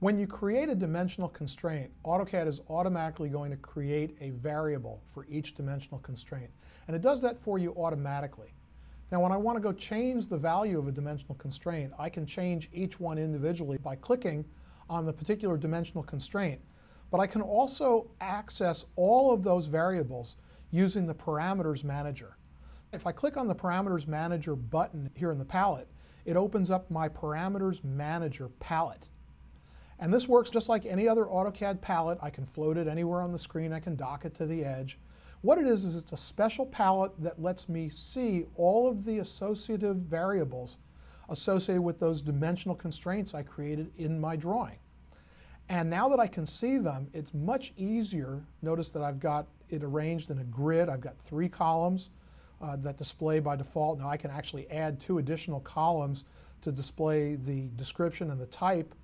When you create a dimensional constraint, AutoCAD is automatically going to create a variable for each dimensional constraint. And it does that for you automatically. Now when I want to go change the value of a dimensional constraint, I can change each one individually by clicking on the particular dimensional constraint. But I can also access all of those variables using the Parameters Manager. If I click on the Parameters Manager button here in the palette, it opens up my Parameters Manager palette. And this works just like any other AutoCAD palette. I can float it anywhere on the screen. I can dock it to the edge. What it is, is it's a special palette that lets me see all of the associative variables associated with those dimensional constraints I created in my drawing. And now that I can see them, it's much easier. Notice that I've got it arranged in a grid. I've got three columns uh, that display by default. Now I can actually add two additional columns to display the description and the type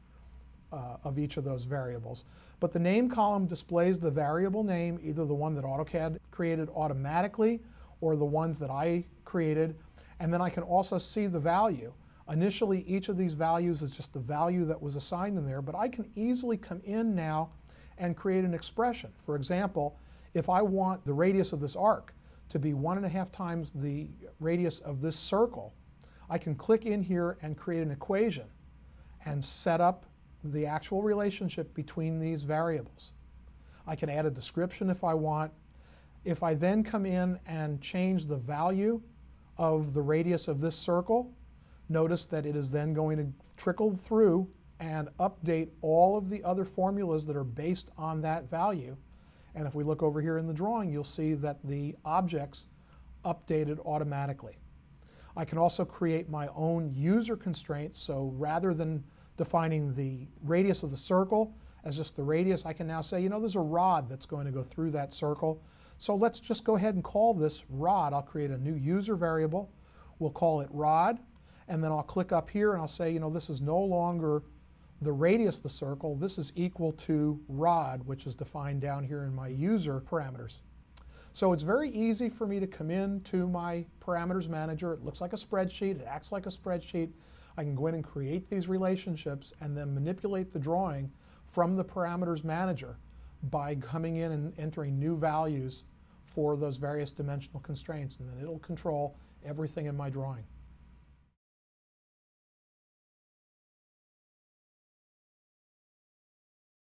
uh, of each of those variables. But the name column displays the variable name, either the one that AutoCAD created automatically or the ones that I created. And then I can also see the value. Initially, each of these values is just the value that was assigned in there, but I can easily come in now and create an expression. For example, if I want the radius of this arc to be one and a half times the radius of this circle, I can click in here and create an equation and set up the actual relationship between these variables. I can add a description if I want. If I then come in and change the value of the radius of this circle, notice that it is then going to trickle through and update all of the other formulas that are based on that value. And if we look over here in the drawing, you'll see that the objects updated automatically. I can also create my own user constraints. So rather than defining the radius of the circle as just the radius, I can now say, you know, there's a rod that's going to go through that circle. So let's just go ahead and call this rod. I'll create a new user variable. We'll call it rod. And then I'll click up here and I'll say, you know, this is no longer the radius of the circle. This is equal to rod, which is defined down here in my user parameters. So it's very easy for me to come in to my parameters manager. It looks like a spreadsheet. It acts like a spreadsheet. I can go in and create these relationships and then manipulate the drawing from the parameters manager by coming in and entering new values for those various dimensional constraints and then it'll control everything in my drawing.